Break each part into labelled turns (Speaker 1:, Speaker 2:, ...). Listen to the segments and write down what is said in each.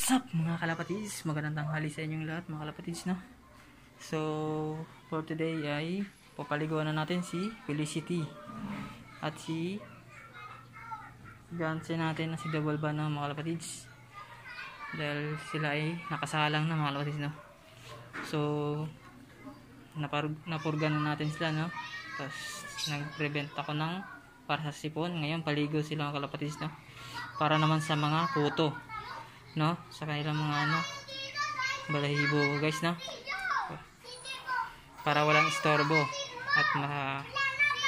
Speaker 1: What's up mga kalapatis? Magandang tanghali sa inyong lahat mga kalapatis no? So, for today ay papaliguan na natin si Felicity at si Ganse natin na si Double Ban no, mga kalapatis dahil sila ay nakasalang na mga kalapatis no? So, napar napurgan na natin sila no? Tapos, nag-prevent ako ng para sa sipon. Ngayon, paligo sila mga kalapatis no? Para naman sa mga kuto no? Sa kanilang mga ano balahibo. Guys no? Para walang istorbo at ma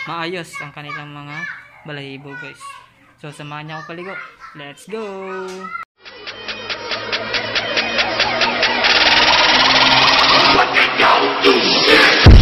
Speaker 1: maayos ang kanilang mga balahibo guys. So samahan niyo ako paligo. Let's go! Ayun,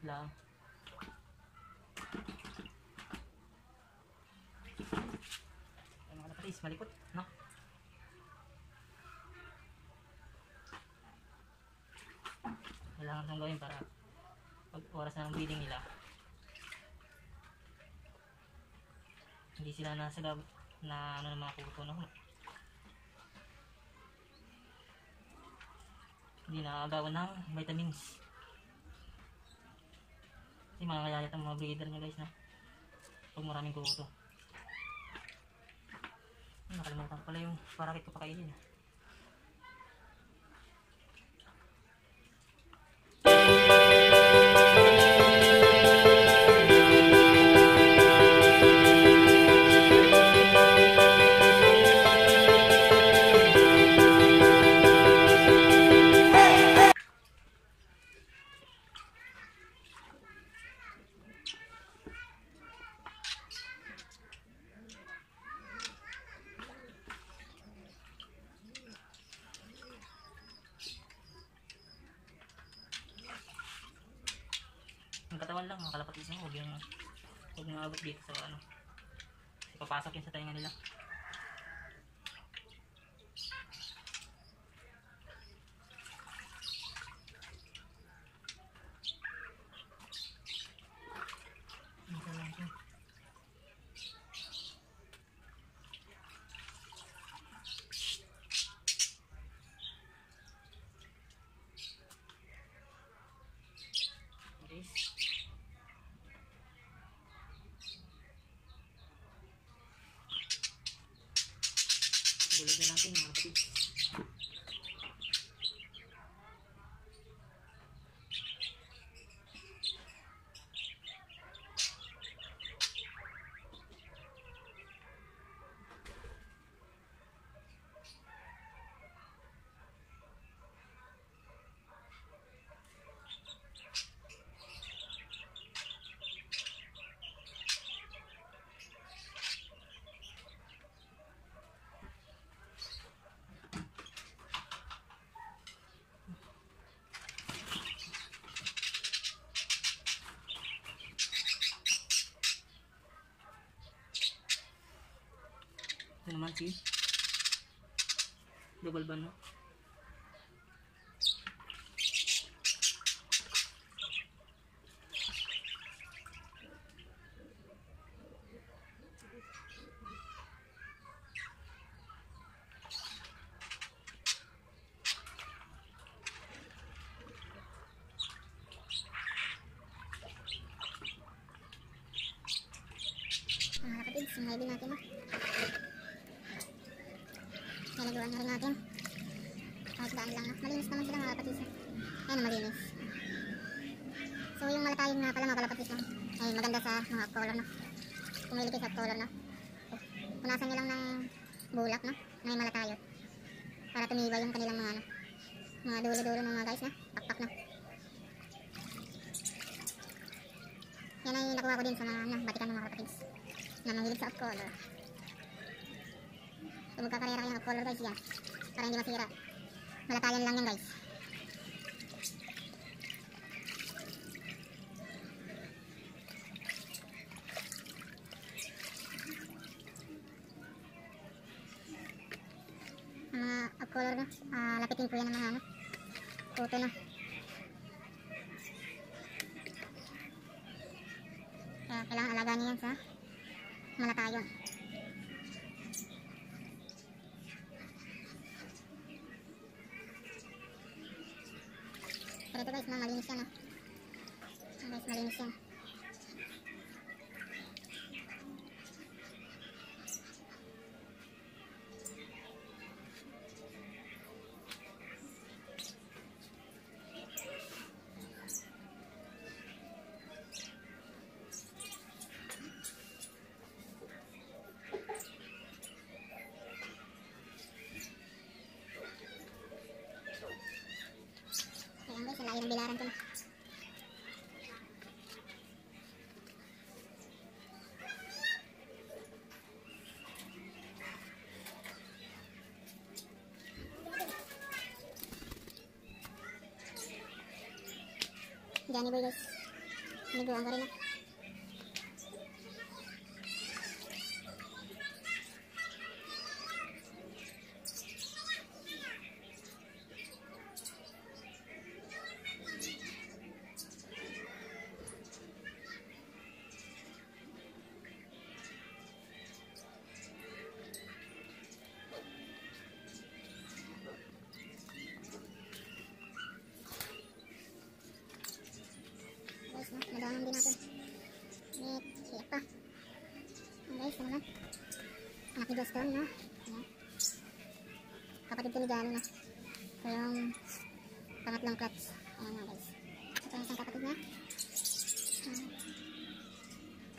Speaker 1: Lang. Ay, mga kapatid, malikot, no? Kailangan itong gawin para pag oras na ng breeding nila hindi sila nasagab na ano ng mga kuto no? hindi nakagawa ng vitamins kasi mga kayayat ang mga breeder nyo guys na pag maraming kuto nakalimutan ko pala yung parakit ko pakainin ah. Katawan lang, mga kalapatis mo, huwag yung huwag yung abot dito sa ano. Kasi papasok yun sa tainga nila. Ito lang ito. Guys. Bulog na natin mga kapatid. Monkey. Double ba no?
Speaker 2: Mga kapatids, yung ready natin. ah. Nilagawan na rin natin. Kahit daan lang. Malinis naman sila mga kapatids. ah. Ayan malinis. So yung malatayin nga pala mga kalapatids no? ay maganda sa mga color no. Pumili kayo sa color no. Punasan nyo lang ng bulak no. May malatayo. Para tumibay yung kanilang mga ano. Mga dulo-dulo ng mga guys na. Pakpak na. Yan ay nakuha ko din sa mga ano, batikan ng mga kapatids na mahilig sa off color. So magkakarera kayo ng color guys yan. Para hindi masira. Malatayan lang yan guys. Ang mga off color na, ah, lapitin ko yan ng mga ano, puto na. Kaya kailangan alagaan niyo yan sa malatayon. Pero ito guys, malinis yan ah. Ayan guys, malinis yan. Johnny boy guys. Niguan ko rin ah. Anak ni Gaston, no? Ayan. Kapatid ko ni Johnny, no? Ito yung pangatlong clutch. Ayan nga guys. Ito yung isang kapatid niya.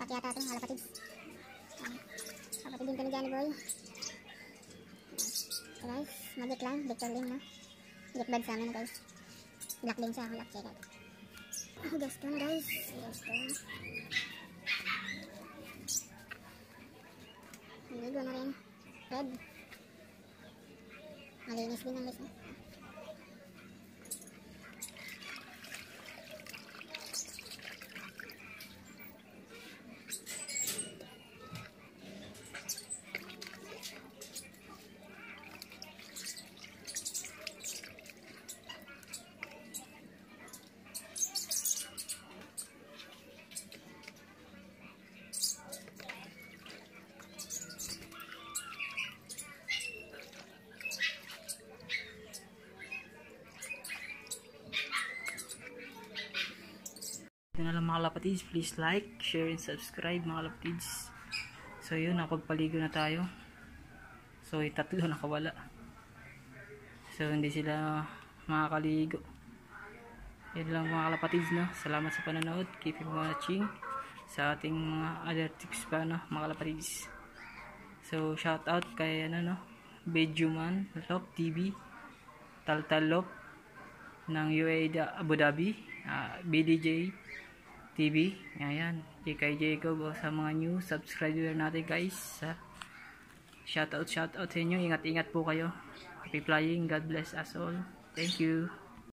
Speaker 2: Pati yata ito, halapatid. Ayan. Kapatid din ko ni Johnny Boy. Ito guys, magic lang, Victor Lim, no? Gift bag sa amin, guys. Black din siya, hulak check out. Oh, Gaston guys. Gaston. Ligo na rin. Red. Malinis din ang guys. no?
Speaker 1: Ito na lang mga kapatids. Please like, share, and subscribe mga kapatids. So yun, nakapagpaligo na tayo. So yung tatlo nakawala. So hindi sila makakaligo. Yun lang mga kapatids no. Salamat sa panonood. Keep watching sa ating mga other tips pa no mga kapatids. So shout out kay ano no. Bejuman Lop TV Taltalop ng UAE Abu Dhabi ah, BDJ TV ayan. Kay Jacob sa mga new subscriber natin guys sa shout out shout out sa inyo. Ingat ingat po kayo. Happy flying. God bless us all. Thank you